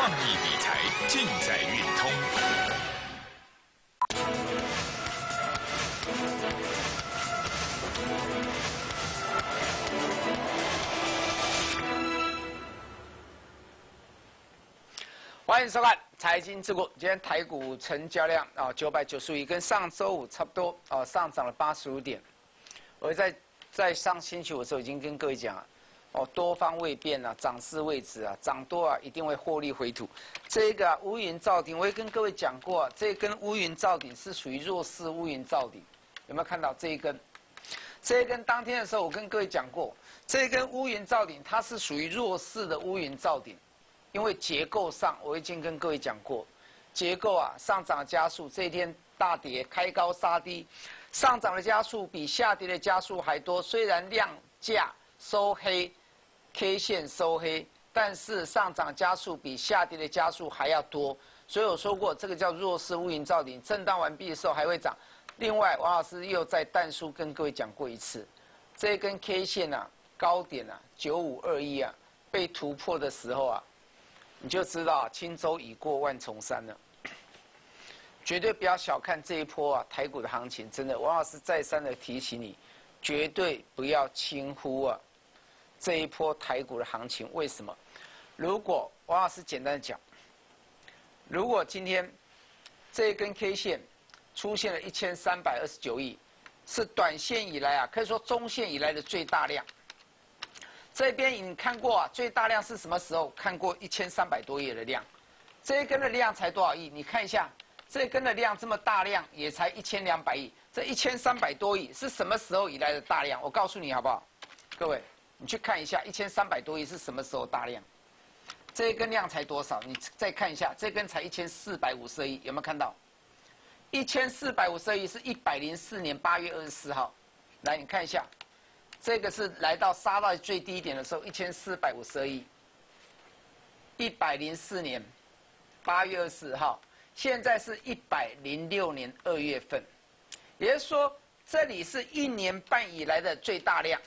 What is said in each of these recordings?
创意理财尽在运通。欢迎收看《财经智库》。今天台股成交量啊九百九十亿，跟上周五差不多啊，上涨了八十五点。我在在上星期五的时候已经跟各位讲了，哦，多方未变啊，涨势未止啊，涨多啊一定会获利回吐。这个乌云罩顶，我也跟各位讲过，这根乌云罩顶是属于弱势乌云罩顶，有没有看到这一根？这一根当天的时候，我跟各位讲过，这一根乌云罩顶它是属于弱势的乌云罩顶。因为结构上，我已经跟各位讲过，结构啊上涨加速，这一天大跌开高杀低，上涨的加速比下跌的加速还多。虽然量价收黑，K 线收黑，但是上涨加速比下跌的加速还要多。所以我说过，这个叫弱势乌云罩顶，震荡完毕的时候还会涨。另外，王老师又在淡书跟各位讲过一次，这根 K 线啊高点啊九五二一啊被突破的时候啊。你就知道轻舟已过万重山了，绝对不要小看这一波啊台股的行情，真的，王老师再三的提醒你，绝对不要轻忽啊这一波台股的行情。为什么？如果王老师简单的讲，如果今天这一根 K 线出现了一千三百二十九亿，是短线以来啊，可以说中线以来的最大量。这边你看过啊？最大量是什么时候？看过一千三百多亿的量，这一根的量才多少亿？你看一下，这一根的量这么大量，也才一千两百亿。这一千三百多亿是什么时候以来的大量？我告诉你好不好？各位，你去看一下，一千三百多亿是什么时候大量？这一根量才多少？你再看一下，这根才一千四百五十亿，有没有看到？一千四百五十亿是一百零四年八月二十四号，来你看一下。这个是来到杀到最低点的时候，一千四百五十亿，一百零四年八月二十四号，现在是一百零六年二月份，也就是说，这里是一年半以来的最大量。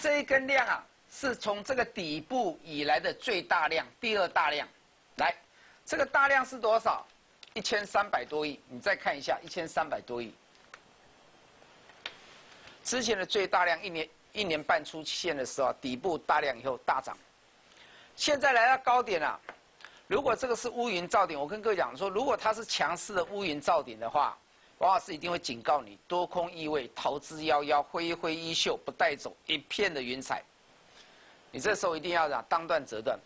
这一根量啊，是从这个底部以来的最大量，第二大量。来，这个大量是多少？一千三百多亿。你再看一下，一千三百多亿。之前的最大量一年一年半出现的时候，底部大量以后大涨，现在来到高点了。如果这个是乌云罩顶，我跟各位讲说，如果它是强势的乌云罩顶的话，王老师一定会警告你，多空意味，逃之夭夭，挥一挥衣袖不带走一片的云彩。你这时候一定要让当断则断。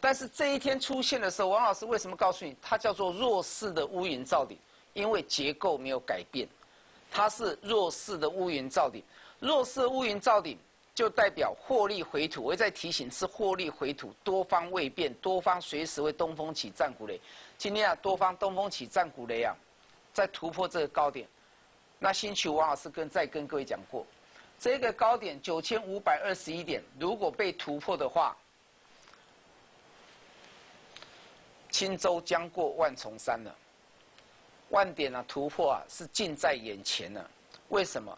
但是这一天出现的时候，王老师为什么告诉你，它叫做弱势的乌云罩顶？因为结构没有改变。它是弱势的乌云罩顶，弱势乌云罩顶就代表获利回吐。我在提醒是获利回吐，多方未变，多方随时会东风起战鼓擂。今天啊，多方东风起战鼓擂啊，在突破这个高点。那星期王老师跟再跟各位讲过，这个高点九千五百二十一点，如果被突破的话，轻舟将过万重山了。万点啊，突破啊，是近在眼前呢。为什么？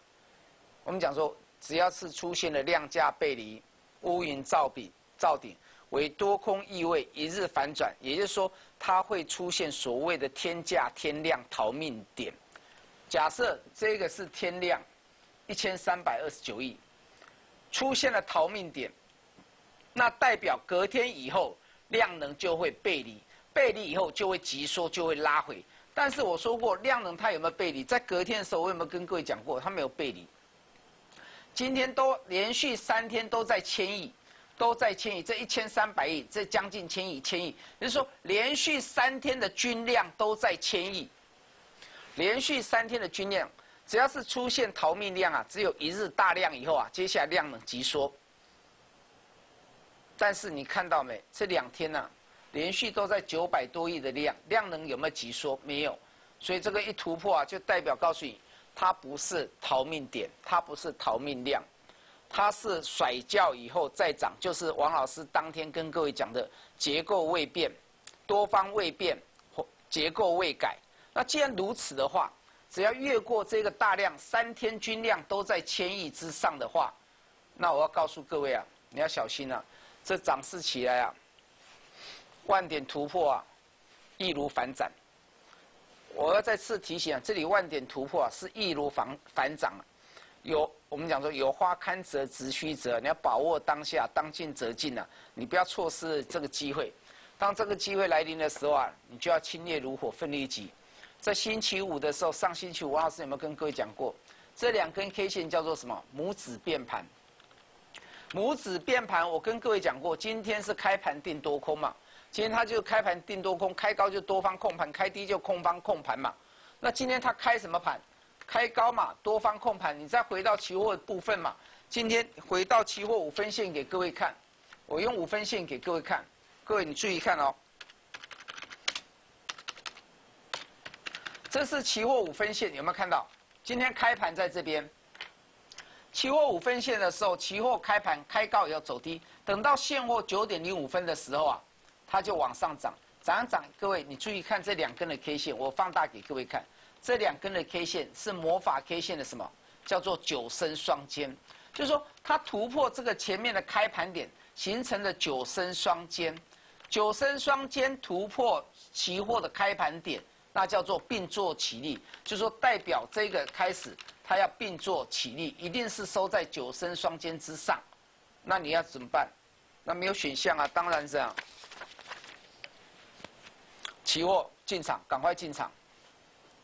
我们讲说，只要是出现了量价背离、乌云罩顶、罩顶为多空意味一日反转，也就是说，它会出现所谓的天价天量逃命点。假设这个是天量一千三百二十九亿，出现了逃命点，那代表隔天以后量能就会背离，背离以后就会急缩，就会拉回。但是我说过，量能它有没有背离？在隔天的时候，我有没有跟各位讲过，它没有背离。今天都连续三天都在千亿，都在千亿，这一千三百亿，这将近千亿，千亿，也就是说连续三天的均量都在千亿。连续三天的均量，只要是出现逃命量啊，只有一日大量以后啊，接下来量能急缩。但是你看到没？这两天呢？连续都在九百多亿的量，量能有没有急缩？没有，所以这个一突破啊，就代表告诉你，它不是逃命点，它不是逃命量，它是甩掉以后再涨，就是王老师当天跟各位讲的结构未变，多方未变，或结构未改。那既然如此的话，只要越过这个大量，三天均量都在千亿之上的话，那我要告诉各位啊，你要小心啊，这涨势起来啊。万点突破啊，易如反掌。我要再次提醒啊，这里万点突破啊，是易如反反掌啊。有我们讲说有花堪折直须折，你要把握当下，当进则进啊，你不要错失这个机会。当这个机会来临的时候啊，你就要侵略如火，奋力一击。在星期五的时候，上星期五王老师有没有跟各位讲过？这两根 K 线叫做什么？拇指变盘。拇指变盘，我跟各位讲过，今天是开盘定多空嘛？今天它就开盘定多空，开高就多方控盘，开低就空方控盘嘛。那今天它开什么盘？开高嘛，多方控盘。你再回到期货部分嘛，今天回到期货五分线给各位看，我用五分线给各位看，各位你注意看哦。这是期货五分线，有没有看到？今天开盘在这边。期货五分线的时候，期货开盘开高也要走低，等到现货九点零五分的时候啊，它就往上涨，涨涨。各位，你注意看这两根的 K 线，我放大给各位看，这两根的 K 线是魔法 K 线的什么？叫做九升双肩，就是说它突破这个前面的开盘点，形成了九升双肩，九升双肩突破期货的开盘点，那叫做并坐起立，就是说代表这个开始。它要并坐起立，一定是收在九升双肩之上，那你要怎么办？那没有选项啊，当然这样。期货进场，赶快进场，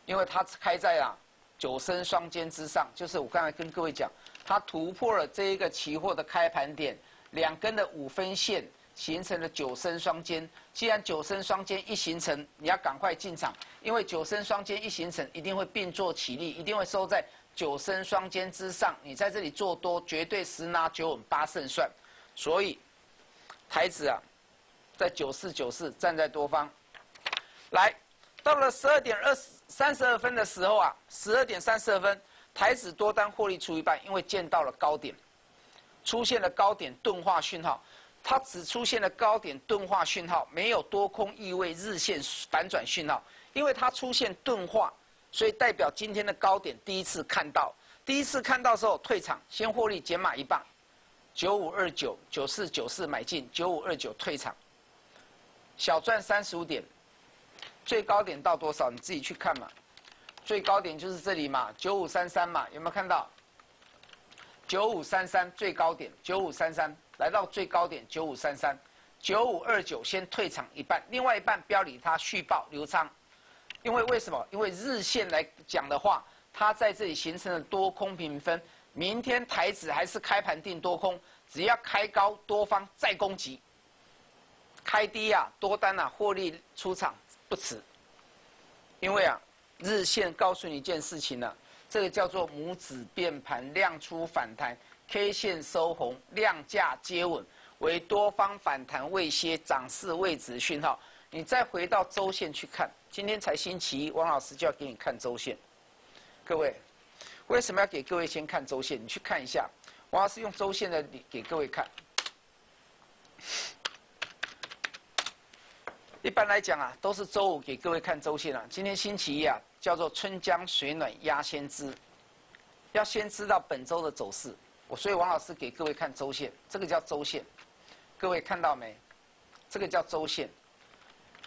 因为它开在啊九升双肩之上，就是我刚才跟各位讲，它突破了这一个期货的开盘点，两根的五分线形成了九升双肩。既然九升双肩一形成，你要赶快进场，因为九升双肩一形成，一定会并坐起立，一定会收在。九升双肩之上，你在这里做多，绝对十拿九稳八胜算。所以，台子啊，在九四九四站在多方。来，到了十二点二十三十二分的时候啊，十二点三十二分，台子多单获利出一半，因为见到了高点，出现了高点钝化讯号。它只出现了高点钝化讯号，没有多空意味日线反转讯号，因为它出现钝化。所以代表今天的高点第一次看到，第一次看到时候退场，先获利减码一半，九五二九九四九四买进，九五二九退场，小赚三十五点，最高点到多少？你自己去看嘛，最高点就是这里嘛，九五三三嘛，有没有看到？九五三三最高点，九五三三来到最高点九五三三，九五二九先退场一半，另外一半不要理它，续报流仓。因为为什么？因为日线来讲的话，它在这里形成了多空平分。明天台指还是开盘定多空，只要开高多方再攻击，开低啊多单啊获利出场不迟。因为啊日线告诉你一件事情呢，这个叫做拇指变盘量出反弹，K 线收红量价接稳，为多方反弹未歇涨势位置讯号。你再回到周线去看。今天才星期一，王老师就要给你看周线。各位，为什么要给各位先看周线？你去看一下，王老师用周线的给各位看。一般来讲啊，都是周五给各位看周线啊。今天星期一啊，叫做春江水暖鸭先知，要先知道本周的走势。我所以王老师给各位看周线，这个叫周线。各位看到没？这个叫周线。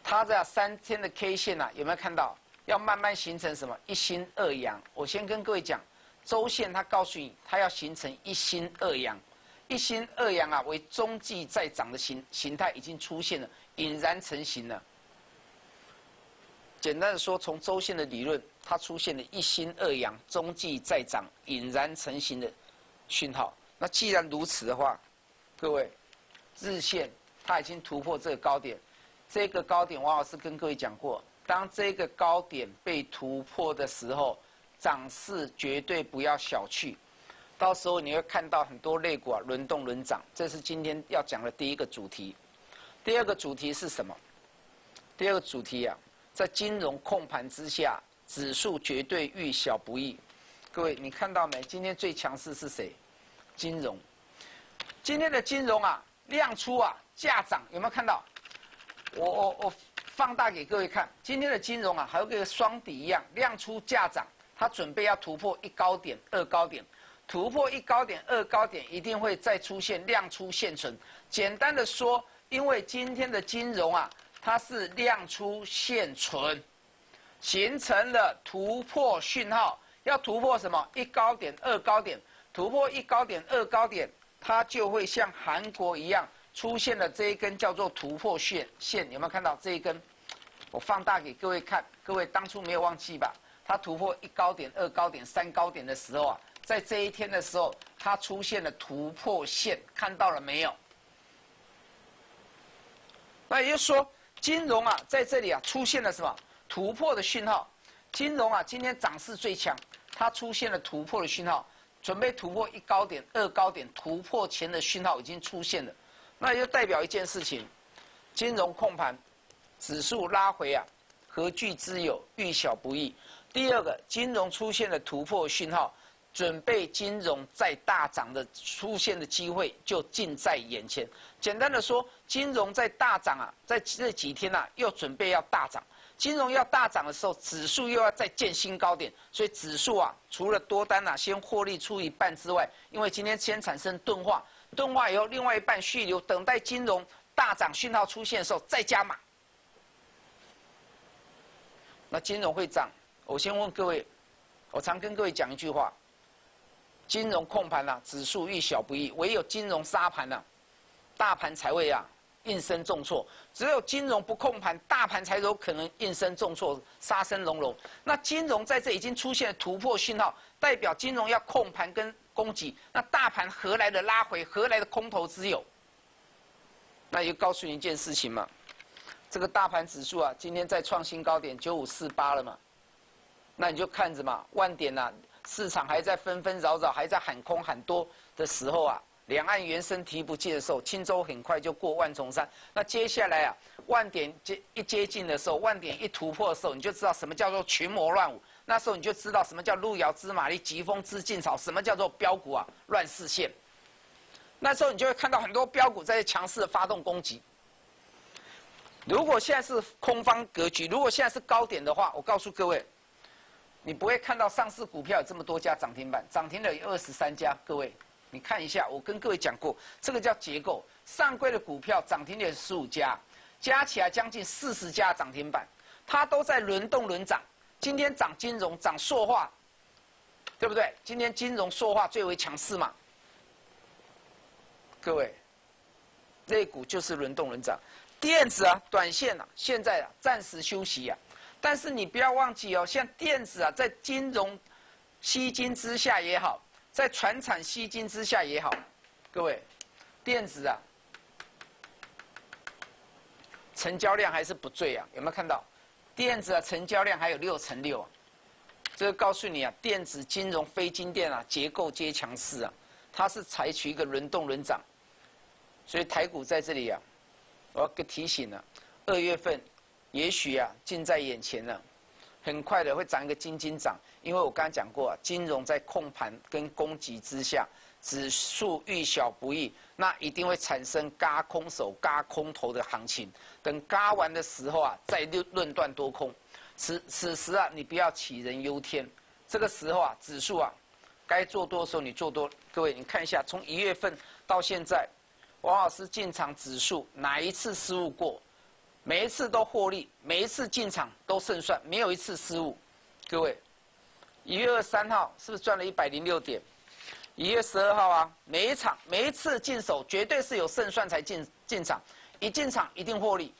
它这三天的 K 线呐，有没有看到？要慢慢形成什么一心二阳？我先跟各位讲，周线它告诉你，它要形成一心二阳。一心二阳啊，为中继在涨的形形态已经出现了，引然成型了。简单的说，从周线的理论，它出现了一心二阳、中继再涨、引然成型的讯号。那既然如此的话，各位，日线它已经突破这个高点。这个高点，王老师跟各位讲过，当这个高点被突破的时候，涨势绝对不要小觑，到时候你会看到很多类股啊轮动轮涨，这是今天要讲的第一个主题。第二个主题是什么？第二个主题啊，在金融控盘之下，指数绝对遇小不易。各位，你看到没？今天最强势是谁？金融。今天的金融啊，量出啊，价涨，有没有看到？我我我放大给各位看，今天的金融啊，还有个双底一样，量出价涨，它准备要突破一高点、二高点，突破一高点、二高点，一定会再出现量出现存。简单的说，因为今天的金融啊，它是量出现存，形成了突破讯号。要突破什么？一高点，二高点，突破一高点，二高点，它就会像韩国一样出现了这一根叫做突破线线。有没有看到这一根？我放大给各位看，各位当初没有忘记吧？它突破一高点、二高点、三高点的时候啊，在这一天的时候，它出现了突破线，看到了没有？那也就是说，金融啊，在这里啊，出现了什么突破的讯号？金融啊，今天涨势最强，它出现了突破的讯号，准备突破一高点、二高点，突破前的讯号已经出现了，那也就代表一件事情：金融控盘，指数拉回啊，何惧之有？遇小不易。第二个，金融出现了突破讯号，准备金融再大涨的出现的机会就近在眼前。简单的说，金融在大涨啊，在这几天呐，又准备要大涨。金融要大涨的时候，指数又要再建新高点，所以指数啊，除了多单啊先获利出一半之外，因为今天先产生钝化，钝化以后另外一半蓄流，等待金融大涨讯号出现的时候再加码。那金融会涨，我先问各位，我常跟各位讲一句话：金融控盘呐，指数遇小不易，唯有金融杀盘呐，大盘才会啊。应声重挫，只有金融不控盘，大盘才有可能应声重挫，杀声隆隆。那金融在这已经出现了突破信号，代表金融要控盘跟攻击。那大盘何来的拉回？何来的空头之有？那就告诉你一件事情嘛，这个大盘指数啊，今天在创新高点九五四八了嘛，那你就看着嘛，万点呐，市场还在纷纷扰扰，还在喊空喊多的时候啊。两岸原生提不进的时候，青州很快就过万重山。那接下来啊，万点接一接近的时候，万点一突破的时候，你就知道什么叫做群魔乱舞。那时候你就知道什么叫路遥知马力，疾风知劲草，什么叫做标股啊乱视线。那时候你就会看到很多标股在强势发动攻击。如果现在是空方格局，如果现在是高点的话，我告诉各位，你不会看到上市股票有这么多家涨停板，涨停的有二十三家，各位。你看一下，我跟各位讲过，这个叫结构。上柜的股票涨停点十五家，加起来将近四十家涨停板，它都在轮动轮涨。今天涨金融，涨塑化，对不对？今天金融塑化最为强势嘛。各位，这股就是轮动轮涨。电子啊，短线啊，现在啊暂时休息啊，但是你不要忘记哦，像电子啊，在金融吸金之下也好。在船产吸金之下也好，各位，电子啊，成交量还是不坠啊？有没有看到？电子啊，成交量还有六成六啊！这个告诉你啊，电子、金融、非金电啊，结构皆强势啊，它是采取一个轮动轮涨，所以台股在这里啊，我要给提醒了，二月份也许啊近在眼前了。很快的会涨一个金金涨，因为我刚刚讲过，金融在控盘跟攻击之下，指数遇小不易，那一定会产生嘎空手、嘎空头的行情。等嘎完的时候啊，再论论断多空。此此时啊，你不要杞人忧天。这个时候啊，指数啊，该做多的时候你做多。各位，你看一下，从一月份到现在，王老师进场指数哪一次失误过？每一次都获利，每一次进场都胜算，没有一次失误。各位，一月二十三号是不是赚了一百零六点？一月十二号啊，每一场每一次进手绝对是有胜算才进进场，一进场一定获利。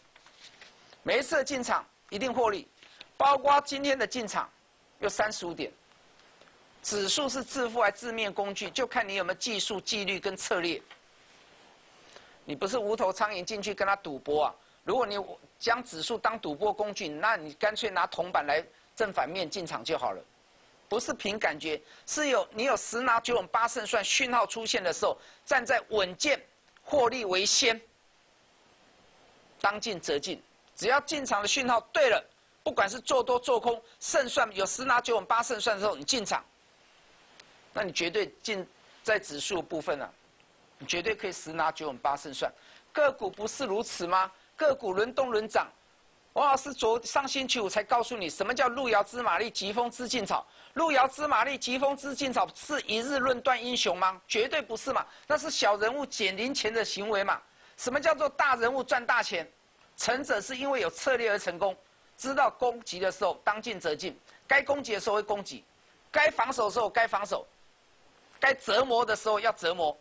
每一次进场一定获利，包括今天的进场有三十五点。指数是致富还字面工具，就看你有没有技术、纪律跟策略。你不是无头苍蝇进去跟他赌博啊？如果你将指数当赌博工具，那你干脆拿铜板来正反面进场就好了。不是凭感觉，是有你有十拿九稳八胜算，讯号出现的时候，站在稳健获利为先，当进则进。只要进场的讯号对了，不管是做多做空，胜算有十拿九稳八胜算的时候，你进场，那你绝对进在指数部分啊，你绝对可以十拿九稳八胜算。个股不是如此吗？个股轮动轮涨，王老师昨上星期五才告诉你什么叫路遥知马力，疾风知劲草。路遥知马力，疾风知劲草，是一日论断英雄吗？绝对不是嘛，那是小人物捡零钱的行为嘛。什么叫做大人物赚大钱？成者是因为有策略而成功，知道攻击的时候当进则进，该攻击的时候会攻击，该防守的时候该防守，该折磨的时候要折磨。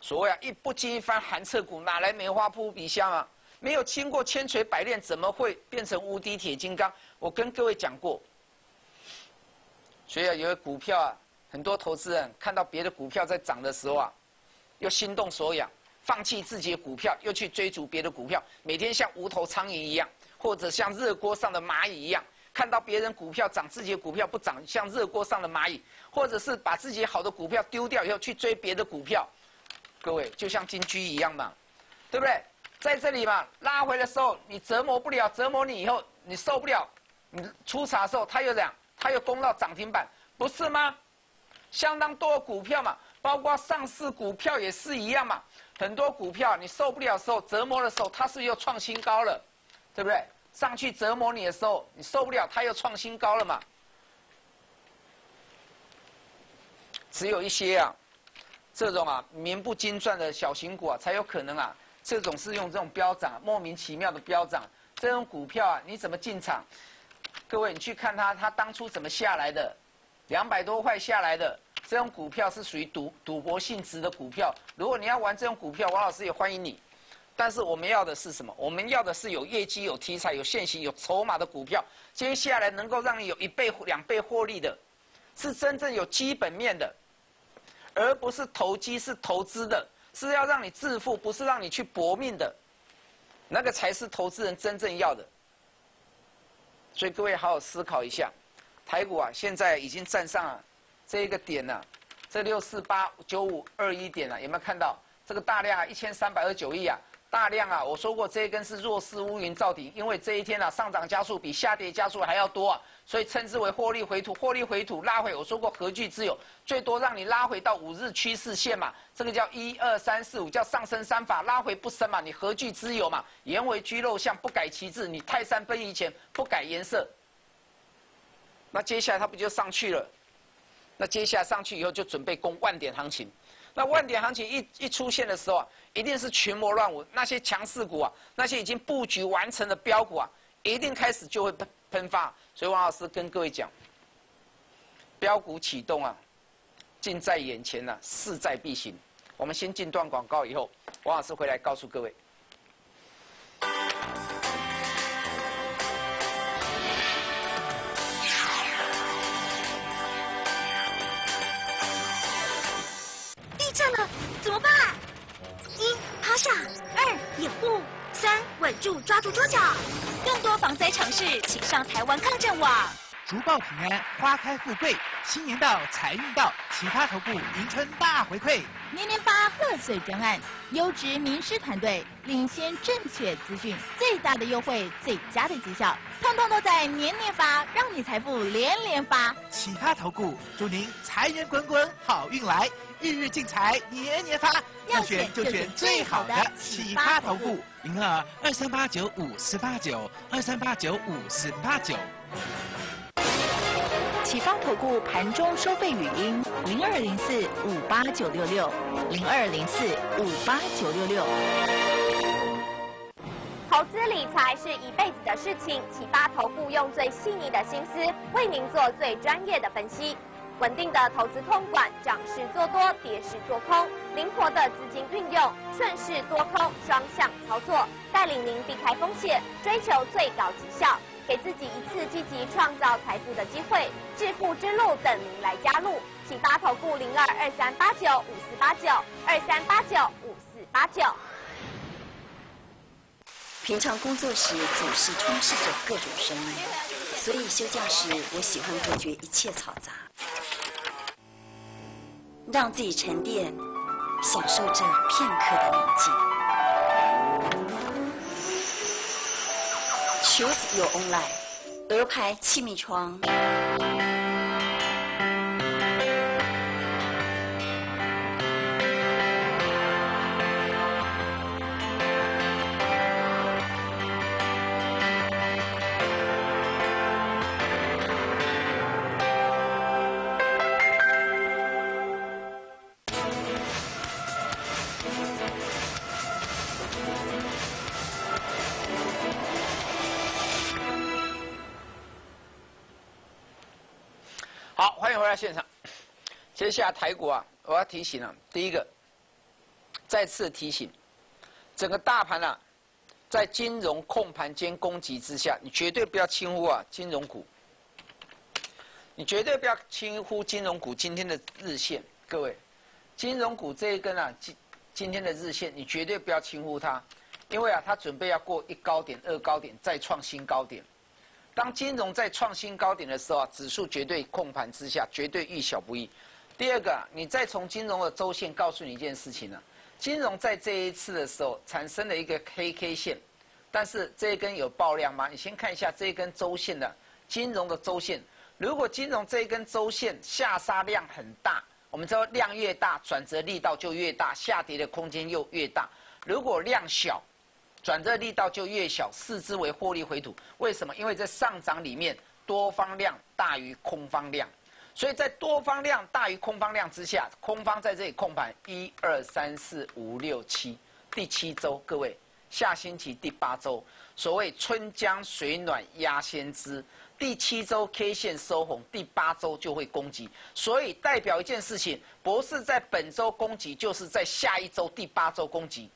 所谓啊，一不经一番寒彻骨，哪来梅花扑鼻香啊？没有经过千锤百炼，怎么会变成无敌铁金刚？我跟各位讲过，所以啊，有股票啊，很多投资人看到别的股票在涨的时候啊，又心动所痒，放弃自己的股票，又去追逐别的股票，每天像无头苍蝇一样，或者像热锅上的蚂蚁一样，看到别人股票涨，自己的股票不涨，像热锅上的蚂蚁，或者是把自己好的股票丢掉以后去追别的股票。各位就像金居一样嘛，对不对？在这里嘛，拉回的时候你折磨不了，折磨你以后你受不了，你出场的时候他又这样，他又攻到涨停板，不是吗？相当多股票嘛，包括上市股票也是一样嘛。很多股票你受不了的时候，折磨的时候，它是又创新高了，对不对？上去折磨你的时候，你受不了，它又创新高了嘛。只有一些啊。这种啊名不经传的小型股啊，才有可能啊，这种是用这种飙涨，莫名其妙的飙涨，这种股票啊，你怎么进场？各位，你去看它，它当初怎么下来的？两百多块下来的，这种股票是属于赌赌博性质的股票。如果你要玩这种股票，王老师也欢迎你。但是我们要的是什么？我们要的是有业绩、有题材、有现行、有筹码的股票，接下来能够让你有一倍、两倍获利的，是真正有基本面的。而不是投机，是投资的，是要让你致富，不是让你去搏命的，那个才是投资人真正要的。所以各位好好思考一下，台股啊，现在已经站上了这一个点了，这六四八九五二一点了，有没有看到这个大量，一千三百二九亿啊？大量啊！我说过这一根是弱势乌云罩顶，因为这一天啊上涨加速比下跌加速还要多啊，所以称之为获利回吐。获利回吐拉回，我说过何惧之有？最多让你拉回到五日趋势线嘛，这个叫一二三四五，叫上升三法，拉回不升嘛，你何惧之有嘛？言为居肉相，不改其志，你泰山崩于前不改颜色，那接下来它不就上去了？那接下来上去以后就准备攻万点行情。那万点行情一一出现的时候啊，一定是群魔乱舞，那些强势股啊，那些已经布局完成的标股啊，一定开始就会喷喷发。所以王老师跟各位讲，标股启动啊，近在眼前呐，势在必行。我们先进段广告，以后王老师回来告诉各位。住抓住桌角，更多防灾常识，请上台湾抗震网。竹报平安，花开富贵，新年到，财运到，其他投顾迎春大回馈。年年发贺岁专案，优质名师团队领先正确资讯，最大的优惠，最佳的绩效，通通都在年年发，让你财富连连发。其他投顾祝您财源滚滚，好运来，日日进财，年年发。要选就选最好的奇葩投顾，零二二三八九五四八九二三八九五四八九。启发投顾盘中收费语音：零二零四五八九六六零二零四五八九六六。投资理财是一辈子的事情，启发投顾用最细腻的心思为您做最专业的分析，稳定的投资通管，涨势做多，跌势做空，灵活的资金运用，顺势多空双向操作，带领您避开风险，追求最高绩效。给自己一次积极创造财富的机会，致富之路等您来加入。请发投顾零二二三八九五四八九二三八九五四八九。平常工作时总是充斥着各种声音，所以休假时我喜欢隔绝一切嘈杂，让自己沉淀，享受这片刻的宁静。Choose your own life，鹅牌气密窗。下台股啊，我要提醒啊，第一个，再次提醒，整个大盘啊，在金融控盘兼攻击之下，你绝对不要轻忽啊金融股，你绝对不要轻忽金融股今天的日线，各位，金融股这一根啊，今今天的日线，你绝对不要轻忽它，因为啊，它准备要过一高点、二高点，再创新高点。当金融在创新高点的时候啊，指数绝对控盘之下，绝对遇小不易。第二个，你再从金融的周线告诉你一件事情呢，金融在这一次的时候产生了一个 K K 线，但是这一根有爆量吗？你先看一下这一根周线的金融的周线，如果金融这一根周线下杀量很大，我们知道量越大，转折力道就越大，下跌的空间又越大。如果量小，转折力道就越小，视之为获利回吐。为什么？因为在上涨里面，多方量大于空方量，所以在多方量大于空方量之下，空方在这里控盘一二三四五六七，第七周，各位下星期第八周，所谓春江水暖鸭先知，第七周 K 线收红，第八周就会攻击，所以代表一件事情，不是在本周攻击，就是在下一周第八周攻击。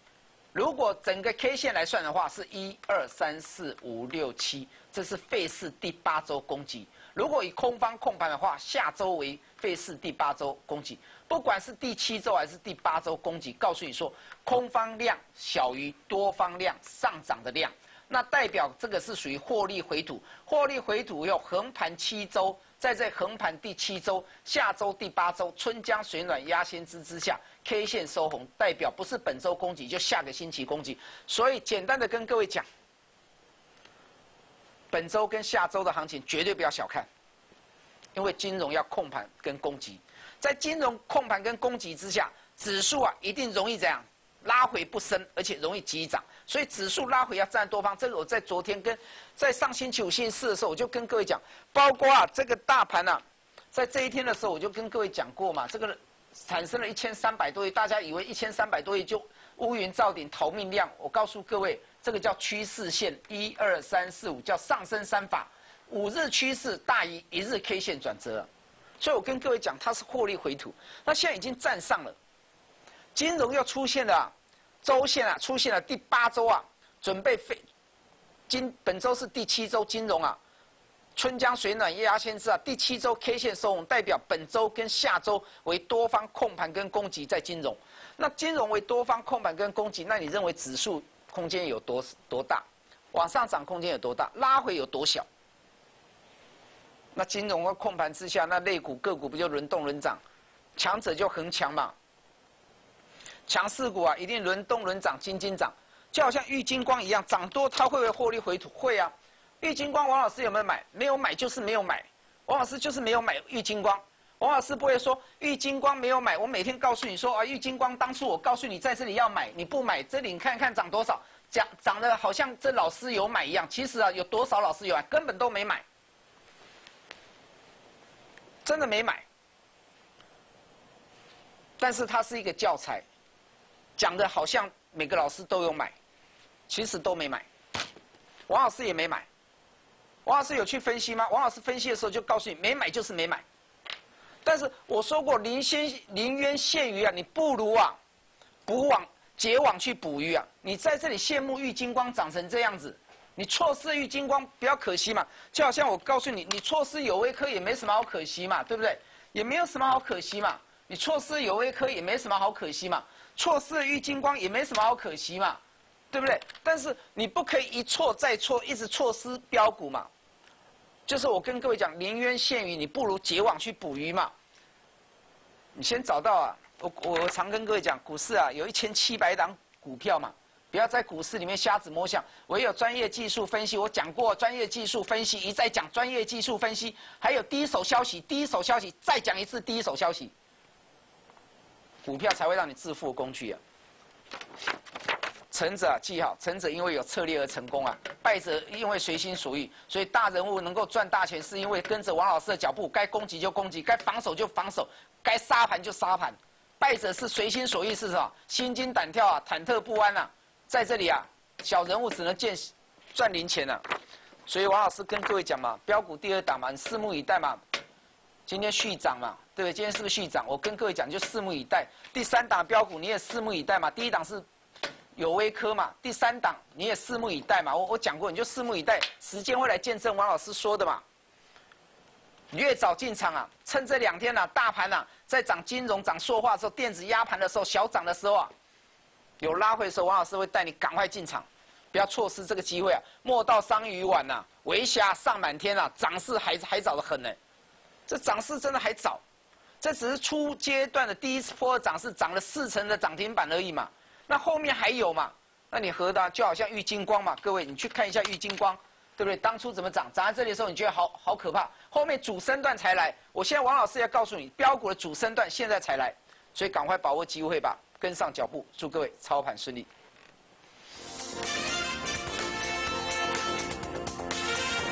如果整个 K 线来算的话，是一二三四五六七，这是费氏第八周攻击。如果以空方控盘的话，下周为费市第八周攻击。不管是第七周还是第八周攻击，告诉你说，空方量小于多方量上涨的量，那代表这个是属于获利回吐。获利回吐要横盘七周。在这横盘第七周，下周第八周，春江水暖鸭先知之下，K 线收红，代表不是本周攻击，就下个星期攻击。所以简单的跟各位讲，本周跟下周的行情绝对不要小看，因为金融要控盘跟攻击，在金融控盘跟攻击之下，指数啊一定容易这样。拉回不升，而且容易急涨，所以指数拉回要站多方。这个我在昨天跟在上星期五、星期四的时候，我就跟各位讲，包括啊这个大盘啊，在这一天的时候，我就跟各位讲过嘛，这个产生了一千三百多亿，大家以为一千三百多亿就乌云罩顶逃命量，我告诉各位，这个叫趋势线，一二三四五叫上升三法，五日趋势大于一日 K 线转折，所以我跟各位讲，它是获利回吐，那现在已经站上了，金融又出现了。周线啊，出现了第八周啊，准备飞。今本周是第七周金融啊，春江水暖鸭先知啊，第七周 K 线收红，代表本周跟下周为多方控盘跟攻击在金融。那金融为多方控盘跟攻击，那你认为指数空间有多多大？往上涨空间有多大？拉回有多小？那金融的控盘之下，那类股个股不就轮动轮涨，强者就恒强嘛。强势股啊，一定轮动轮涨，金金涨，就好像玉金光一样，涨多它会不会获利回吐？会啊。玉金光，王老师有没有买？没有买就是没有买。王老师就是没有买玉金光。王老师不会说玉金光没有买。我每天告诉你说啊，玉金光当初我告诉你在这里要买，你不买，这里你看看涨多少，涨涨得好像这老师有买一样。其实啊，有多少老师有买，根本都没买，真的没买。但是它是一个教材。讲的好像每个老师都有买，其实都没买。王老师也没买。王老师有去分析吗？王老师分析的时候就告诉你，没买就是没买。但是我说过，临先临渊羡鱼啊，你不如啊，捕网结网去捕鱼啊。你在这里羡慕玉金光长成这样子，你错失玉金光比较可惜嘛。就好像我告诉你，你错失有微科也没什么好可惜嘛，对不对？也没有什么好可惜嘛。你错失有微科也没什么好可惜嘛。错失玉金光也没什么好可惜嘛，对不对？但是你不可以一错再错，一直错失标股嘛。就是我跟各位讲，临渊羡鱼，你不如结网去捕鱼嘛。你先找到啊，我我常跟各位讲，股市啊有一千七百档股票嘛，不要在股市里面瞎子摸象，唯有专业技术分析。我讲过专业技术分析，一再讲专业技术分析，还有第一手消息，第一手消息再讲一次第一手消息。股票才会让你致富工具啊！成者记好，成者因为有策略而成功啊，败者因为随心所欲。所以大人物能够赚大钱，是因为跟着王老师的脚步，该攻击就攻击，该防守就防守，该杀盘就杀盘。败者是随心所欲，是什么？心惊胆跳啊，忐忑不安啊！在这里啊，小人物只能见赚零钱了。所以王老师跟各位讲嘛，标股第二档嘛，你拭目以待嘛。今天续涨嘛，对不对？今天是不是续涨？我跟各位讲，就拭目以待。第三档标股你也拭目以待嘛。第一档是有微科嘛，第三档你也拭目以待嘛。我我讲过，你就拭目以待，时间会来见证王老师说的嘛。越早进场啊，趁这两天啊，大盘啊在涨金融、涨塑化的时候，电子压盘的时候，小涨的时候啊，有拉回的时候，王老师会带你赶快进场，不要错失这个机会啊！莫道桑榆晚呐，围虾上满天啊，涨势还还早得很呢。这涨势真的还早，这只是初阶段的第一波涨势，涨了四成的涨停板而已嘛。那后面还有嘛？那你何的就好像玉金光嘛，各位你去看一下玉金光。对不对？当初怎么涨？涨在这里的时候，你觉得好好可怕。后面主升段才来，我现在王老师要告诉你，标股的主升段现在才来，所以赶快把握机会吧，跟上脚步。祝各位操盘顺利。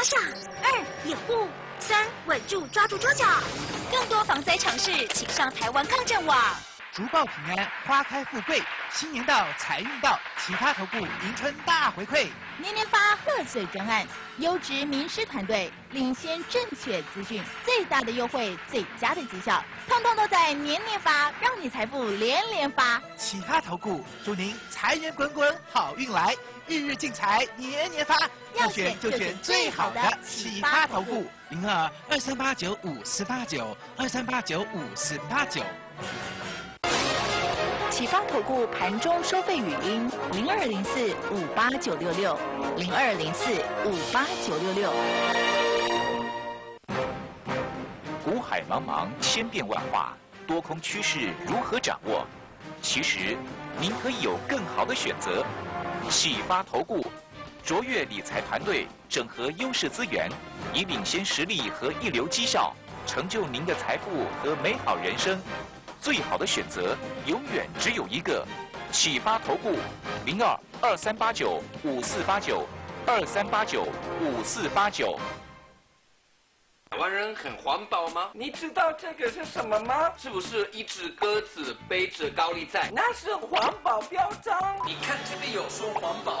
趴下，二掩护，三稳住，抓住桌角。更多防灾常识，请上台湾抗震网。竹报平安，花开富贵，新年到，财运到，其他投顾迎春大回馈。年年发贺岁专案，优质名师团队领先正确资讯，最大的优惠，最佳的绩效，通通都在年年发，让你财富连连发。其他投顾祝您财源滚滚，好运来，日日进财，年年发。要选就选最好的奇葩投顾，零二二三八九五四八九二三八九五四八九。启发投顾盘中收费语音：零二零四五八九六六零二零四五八九六六。股海茫茫，千变万化，多空趋势如何掌握？其实，您可以有更好的选择。启发投顾，卓越理财团队整合优势资源，以领先实力和一流绩效，成就您的财富和美好人生。最好的选择永远只有一个，启发投顾零二二三八九五四八九二三八九五四八九。台湾人很环保吗？你知道这个是什么吗？是不是一只鸽子背着高利贷？那是环保标章。你看这边有说环保。